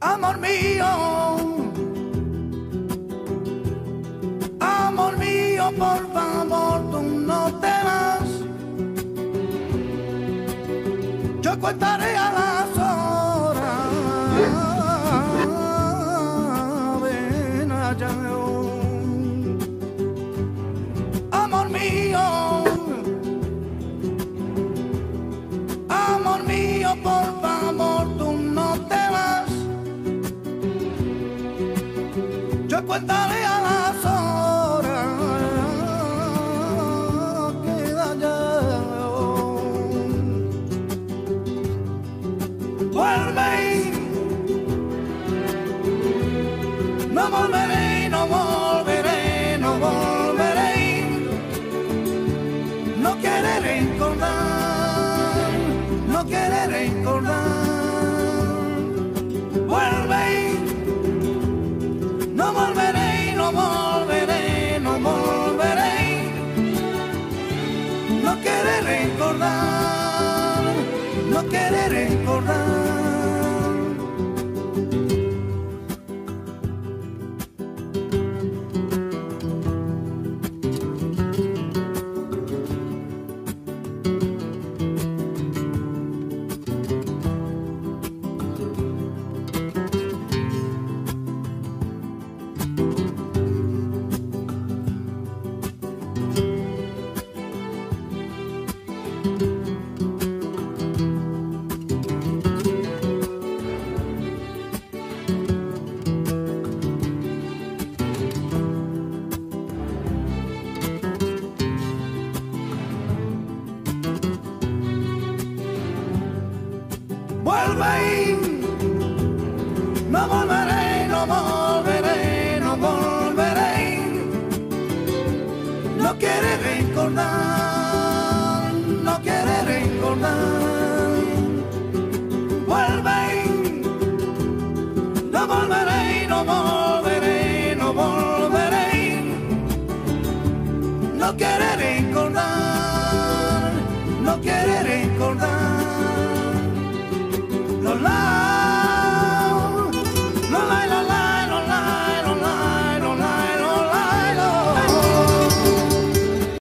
amor mío, amor mío, por favor, tú no te vas. Yo contaré a las horas, ven allá. Amor mío, amor mío, por favor. Yo contaré a las horas. Queda ya. Vuelve. No volveré, no volveré, no volveré. No quiere recordar, no quiere recordar. Vuelve. No volveré, no volveré, no volveré. No quiere recordar, no quiere recordar. Vuelve. No volveré, no volveré, no volveré. No quiere recordar, no quiere recordar. Love.